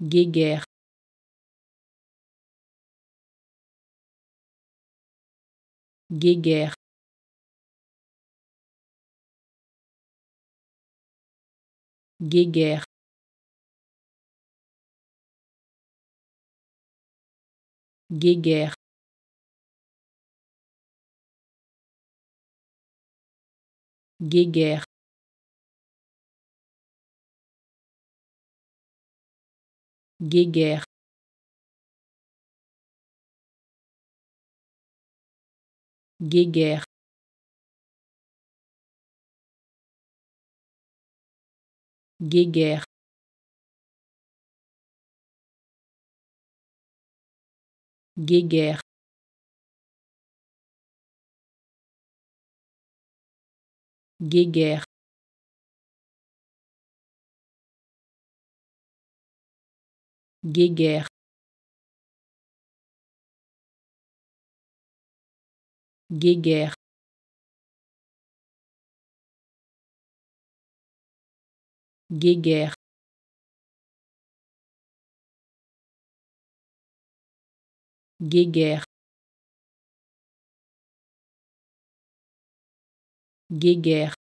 guéguerre. Guéguerre. Guéguerre. Guéguerre. Guéguerre. guéguerre. Guéguerre. Guéguerre. Guéguerre. Guéguerre. Guéguerre. Guéguerre. Guéguerre. Guéguerre. Guéguerre.